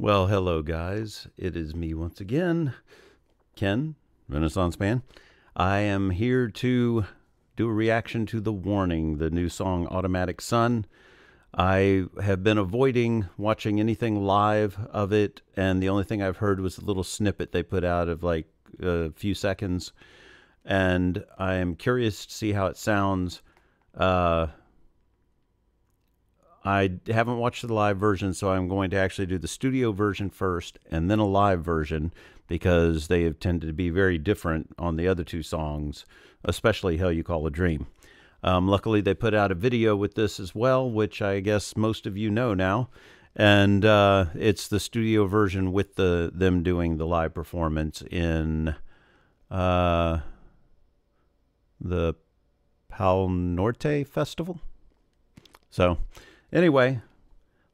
Well, hello, guys. It is me once again, Ken, Renaissance Man. I am here to do a reaction to The Warning, the new song Automatic Sun. I have been avoiding watching anything live of it, and the only thing I've heard was a little snippet they put out of like a few seconds. And I am curious to see how it sounds. Uh, I haven't watched the live version, so I'm going to actually do the studio version first and then a live version because they have tended to be very different on the other two songs, especially Hell You Call a Dream. Um, luckily, they put out a video with this as well, which I guess most of you know now. And uh, it's the studio version with the them doing the live performance in uh, the Pa'l Norte Festival. So, Anyway,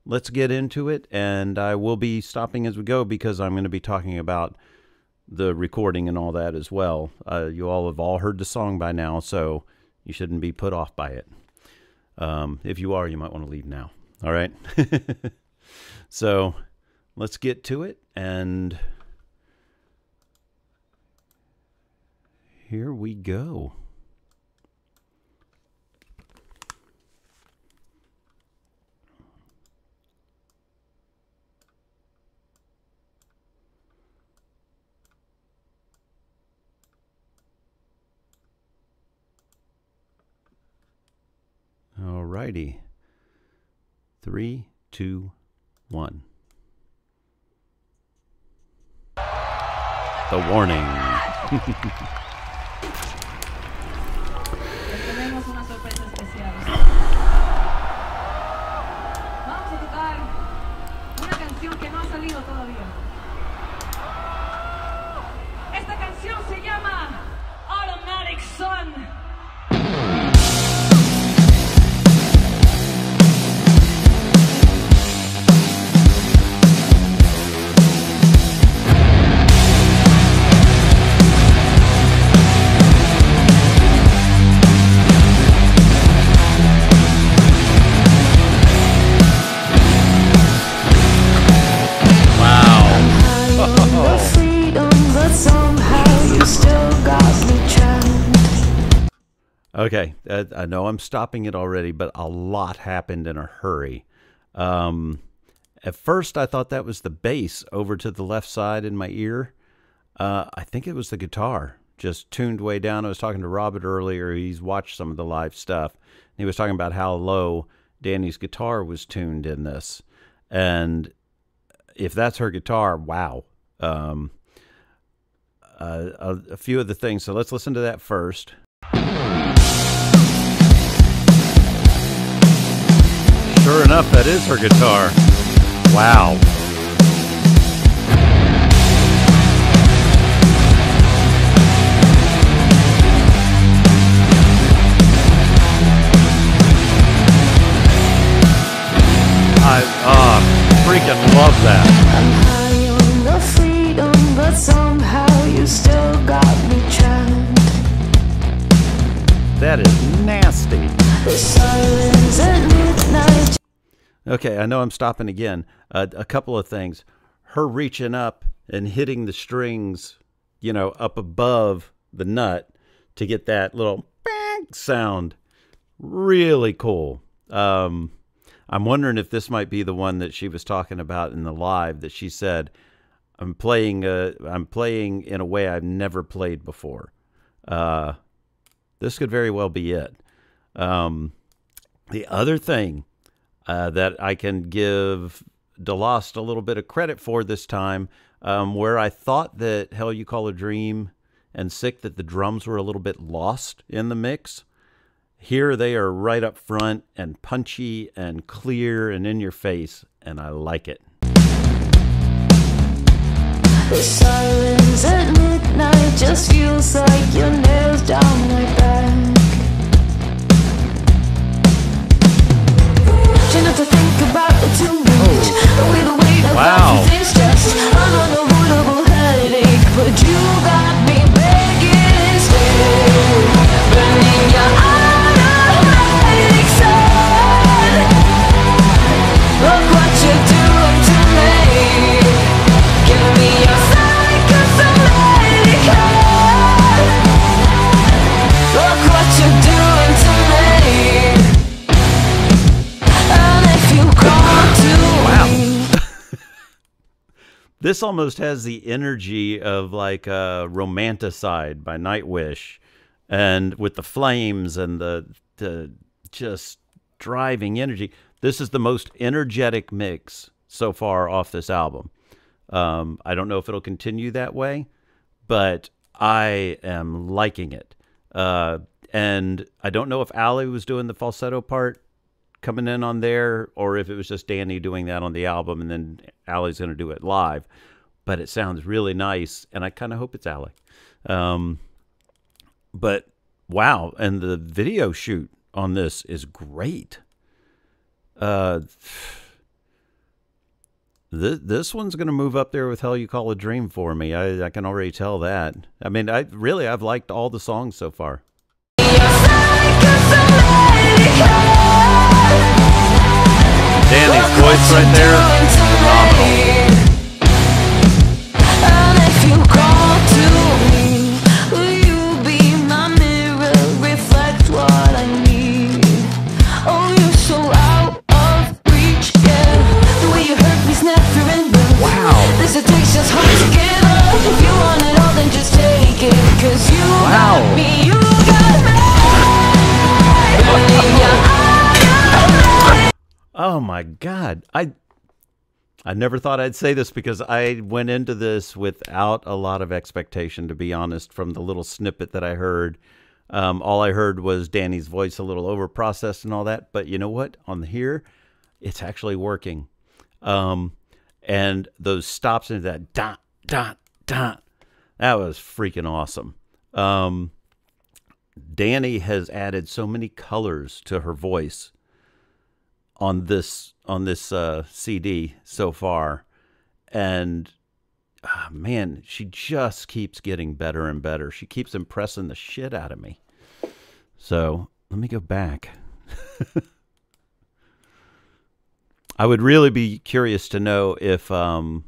let's get into it, and I will be stopping as we go because I'm going to be talking about the recording and all that as well. Uh, you all have all heard the song by now, so you shouldn't be put off by it. Um, if you are, you might want to leave now. All right. so let's get to it, and here we go. Righty. Three, two, one. The warning. Okay, uh, I know I'm stopping it already, but a lot happened in a hurry. Um, at first, I thought that was the bass over to the left side in my ear. Uh, I think it was the guitar just tuned way down. I was talking to Robert earlier. He's watched some of the live stuff. He was talking about how low Danny's guitar was tuned in this. And if that's her guitar, wow. Um, uh, a, a few of the things. So let's listen to that first. Sure enough, that is her guitar. Wow. I uh, freaking love that. I'm high on the freedom, but somehow you still got me trapped. That is nasty. Okay, I know I'm stopping again. Uh, a couple of things. Her reaching up and hitting the strings, you know, up above the nut to get that little bang sound. Really cool. Um, I'm wondering if this might be the one that she was talking about in the live that she said, "I'm playing. Uh, I'm playing in a way I've never played before." Uh, this could very well be it. Um, the other thing uh, that I can give DeLost a little bit of credit for this time, um, where I thought that Hell You Call a Dream and Sick that the drums were a little bit lost in the mix. Here they are right up front and punchy and clear and in your face, and I like it. The silence at midnight just feels like your nails down my back. Oh. of Wow. life is just unavoidable headache, but you got me begging instead. Burning your automatic this almost has the energy of like uh, Romanticide by Nightwish, and with the flames and the the just driving energy. This is the most energetic mix so far off this album. Um, I don't know if it'll continue that way, but I am liking it. Uh, and I don't know if Ali was doing the falsetto part coming in on there or if it was just Danny doing that on the album and then Ali's going to do it live. But it sounds really nice, and I kind of hope it's Ali. Um, but wow, and the video shoot on this is great. Uh, this this one's going to move up there with "Hell You Call a Dream" for me. I, I can already tell that. I mean, I really I've liked all the songs so far. Danny's voice right there, phenomenal. I never thought I'd say this because I went into this without a lot of expectation, to be honest, from the little snippet that I heard. Um, all I heard was Danny's voice a little over processed and all that. But you know what? On here, it's actually working. Um, and those stops into that dot, dot, dot, that was freaking awesome. Um, Danny has added so many colors to her voice on this on this uh, CD so far, and ah, man, she just keeps getting better and better. She keeps impressing the shit out of me. So let me go back. I would really be curious to know if um,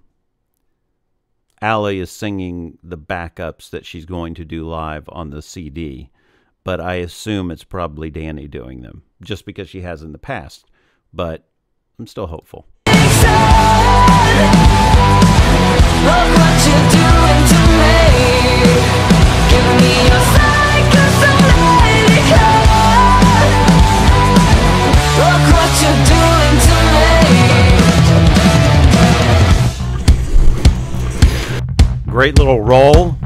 Ali is singing the backups that she's going to do live on the CD, but I assume it's probably Danny doing them, just because she has in the past. But I'm still hopeful. Great little roll.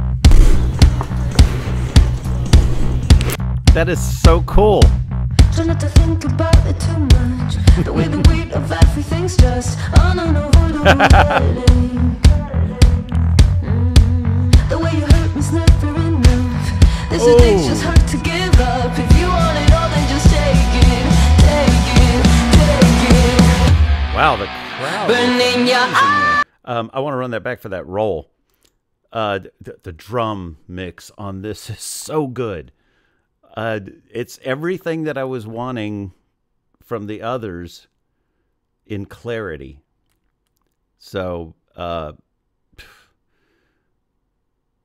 That is so cool. Try not to think about it too much. The way the weight of everything's just unavoidable. Mm. The way you hurt me's never enough. This Oh. addiction's hard to give up. If you want it all, then just take it, take it, take it. Wow, the crowd. Burning your eyes. Um, I want to run that back for that roll. Uh, the, the drum mix on this is so good. Uh, it's everything that I was wanting from the others in clarity. So, uh,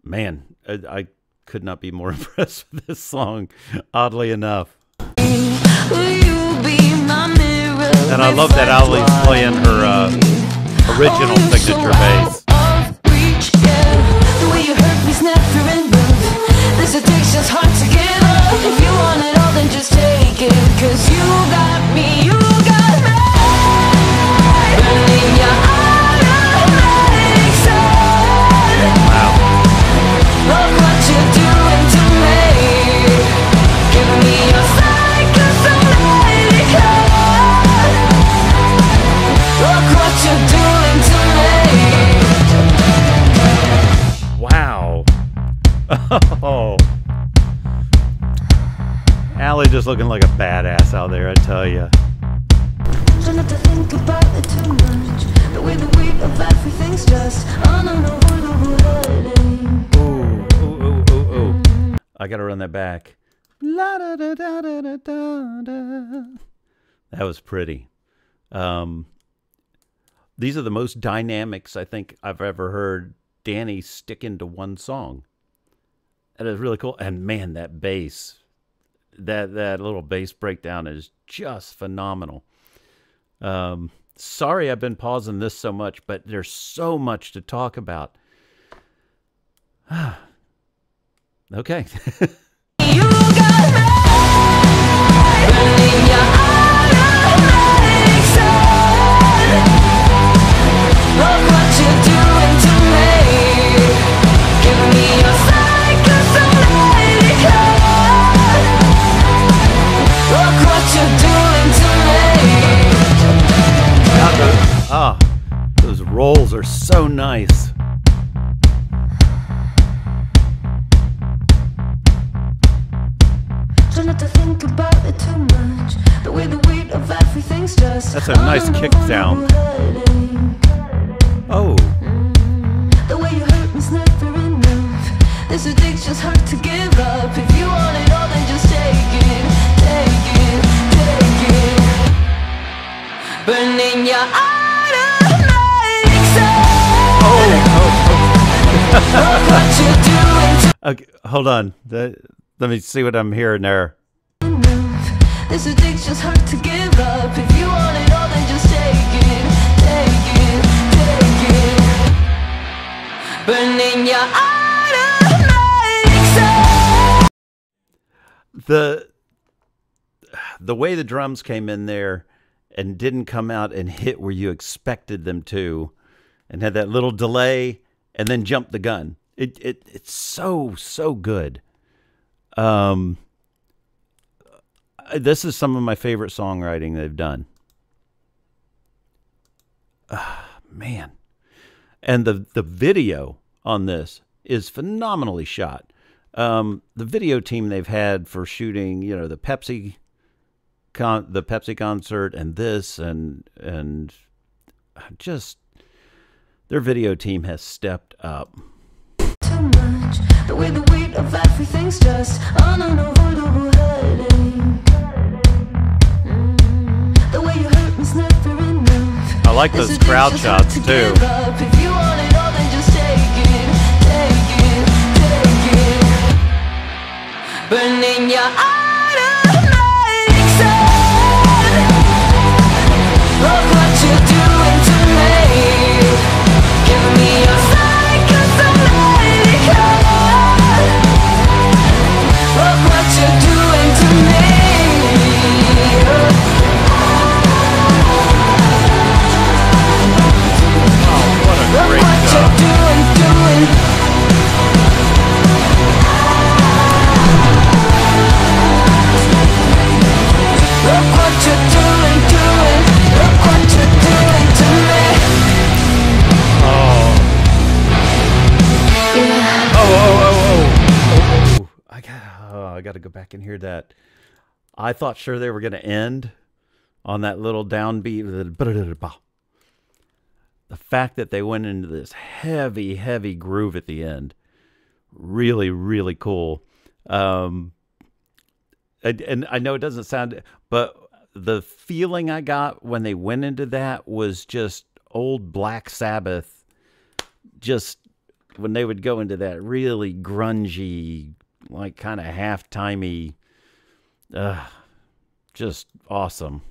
man, I, I could not be more impressed with this song, oddly enough. Will you be my mirror? And I love that Ali's playing her uh, original Oh, signature bass. If you want it all, then just take it. Cause you got me, looking like a badass out there, I tell you. Try not to think about it too much. The way the weight of everything's just unavoidable. Ooh, ooh, ooh, ooh, ooh. I gotta run that back. La da da da da da da da. That was pretty. Um, these are the most dynamics I think I've ever heard Danny stick into one song. That is really cool. And man, that bass, that that little bass breakdown is just phenomenal. Um, sorry I've been pausing this so much, but there's so much to talk about. okay. weight of everything's just. That's a nice kick sound. Okay, hold on. That- let me see what I'm hearing there. This addiction's hard to give up. If you want it all, then just take it, take it, take it. Burning your automatic the the way the drums came in there and didn't come out and hit where you expected them to and had that little delay and then jumped the gun it, it it's so so good um uh, this is some of my favorite songwriting they've done Ah, man and the the video on this is phenomenally shot. Um, the video team they've had for shooting, you know, the Pepsi con- the Pepsi concert and this and and just their video team has stepped up. The way the weight of everything's just an unavoidable headache. Mm. The way you hurt me's never enough. I like those crowd shots to too. give up. If you want it all, then just take it, take it, take it. Burning your automatic go back and hear that. I thought sure they were going to end on that little downbeat. The fact that they went into this heavy, heavy groove at the end, really, really cool. Um, and, and I know it doesn't sound, but the feeling I got when they went into that was just old Black Sabbath. Just when they would go into that really grungy, like kind of half timey, uh, just awesome.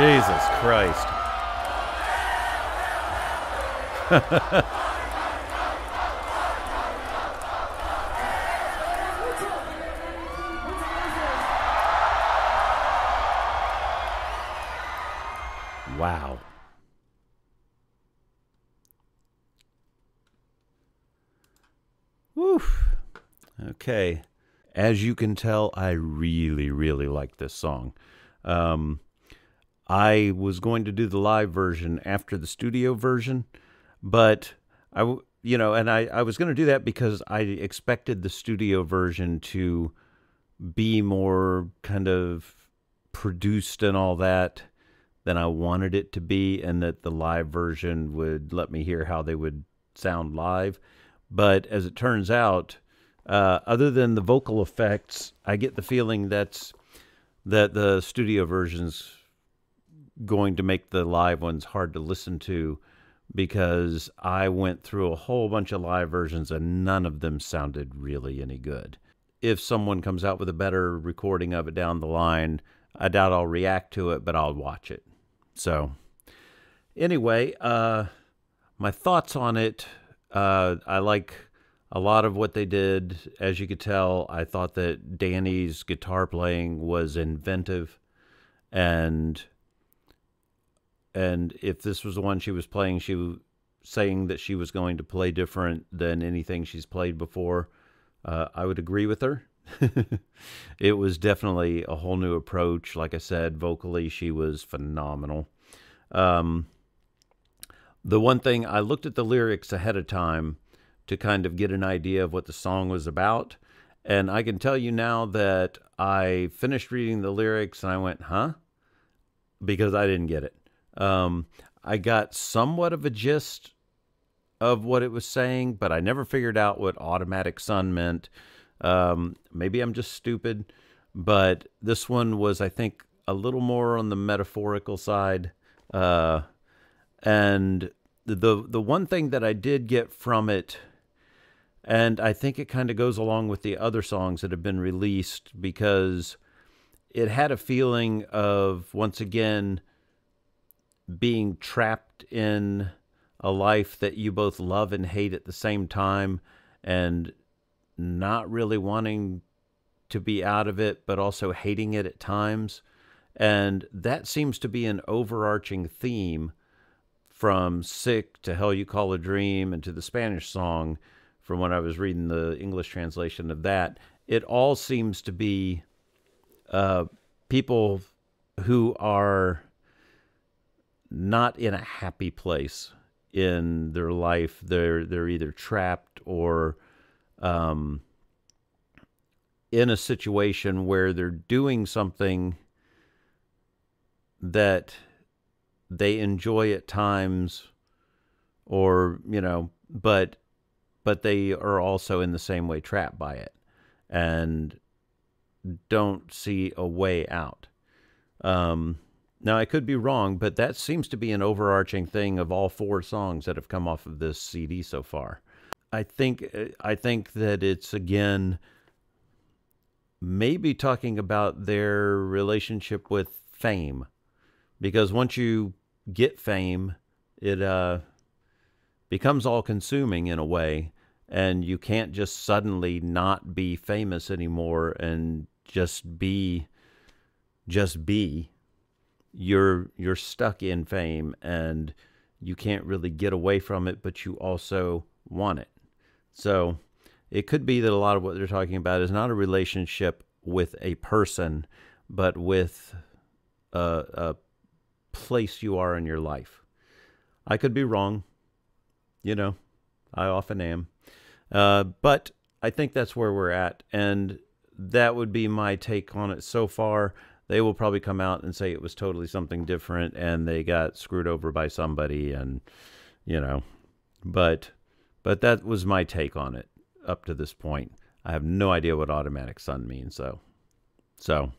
Jesus Christ. wow. Woo. Okay. As you can tell, I really, really like this song. Um, I was going to do the live version after the studio version, but I, you know, and I, I was going to do that because I expected the studio version to be more kind of produced and all that than I wanted it to be, and that the live version would let me hear how they would sound live. But as it turns out, uh, other than the vocal effects, I get the feeling that's that the studio version's going to make the live ones hard to listen to because I went through a whole bunch of live versions and none of them sounded really any good. If someone comes out with a better recording of it down the line, I doubt I'll react to it, but I'll watch it. So, anyway, uh, my thoughts on it uh, I like a lot of what they did. As you could tell, I thought that Danny's guitar playing was inventive and and if this was the one she was playing, she was saying that she was going to play different than anything she's played before. Uh, I would agree with her. it was definitely a whole new approach. Like I said, vocally, she was phenomenal. Um, the one thing I looked at the lyrics ahead of time to kind of get an idea of what the song was about. And I can tell you now that I finished reading the lyrics and I went, huh? Because I didn't get it. Um, I got somewhat of a gist of what it was saying, but I never figured out what automatic sun meant. Um, maybe I'm just stupid, but this one was, I think, a little more on the metaphorical side. Uh, and the the one thing that I did get from it, and I think it kind of goes along with the other songs that have been released because it had a feeling of once again being trapped in a life that you both love and hate at the same time and not really wanting to be out of it, but also hating it at times. And that seems to be an overarching theme from Sick to Hell You Call a Dream and to the Spanish song, from when I was reading the English translation of that. It all seems to be uh, people who are not in a happy place in their life. They're they're either trapped or um, in a situation where they're doing something that they enjoy at times or you know but but they are also in the same way trapped by it and don't see a way out um, now, I could be wrong, but that seems to be an overarching thing of all four songs that have come off of this CD so far. I think I think that it's again maybe talking about their relationship with fame because once you get fame, it uh, becomes all consuming in a way and you can't just suddenly not be famous anymore and just be just be you're you're stuck in fame and you can't really get away from it, but you also want it. So it could be that a lot of what they're talking about is not a relationship with a person, but with a, a place you are in your life. I could be wrong. You know, I often am. Uh, but I think that's where we're at. And that would be my take on it so far they will probably come out and say it was totally something different and they got screwed over by somebody and you know but but that was my take on it up to this point. I have no idea what automatic sun means so so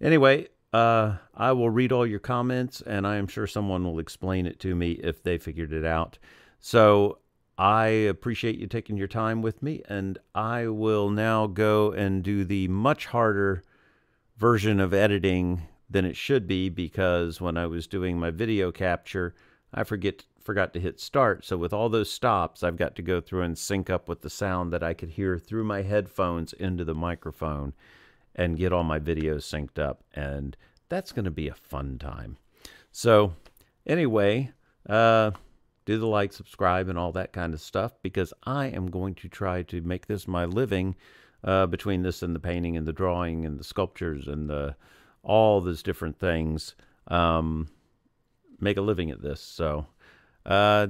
anyway uh, i will read all your comments and i am sure someone will explain it to me if they figured it out. So I appreciate you taking your time with me, and I will now go and do the much harder version of editing than it should be because when I was doing my video capture, I forget forgot to hit start. So with all those stops, I've got to go through and sync up with the sound that I could hear through my headphones into the microphone and get all my videos synced up. And that's going to be a fun time. So anyway, uh, do the like, subscribe, and all that kind of stuff because I am going to try to make this my living uh, between this and the painting and the drawing and the sculptures and the all those different things. Um, make a living at this. So uh,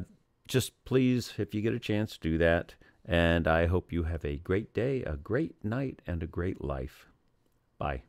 just please, if you get a chance, do that. And I hope you have a great day, a great night, and a great life. Bye.